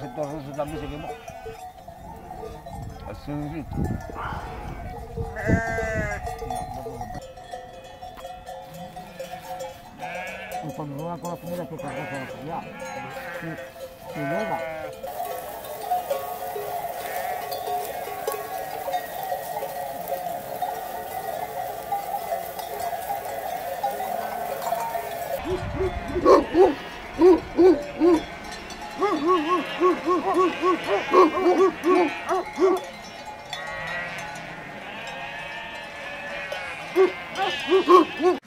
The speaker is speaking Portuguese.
14 da mesa que morre. Assim, quando Eu como lá com a comida que eu estava fazendo, que e Oh, oh. Woo!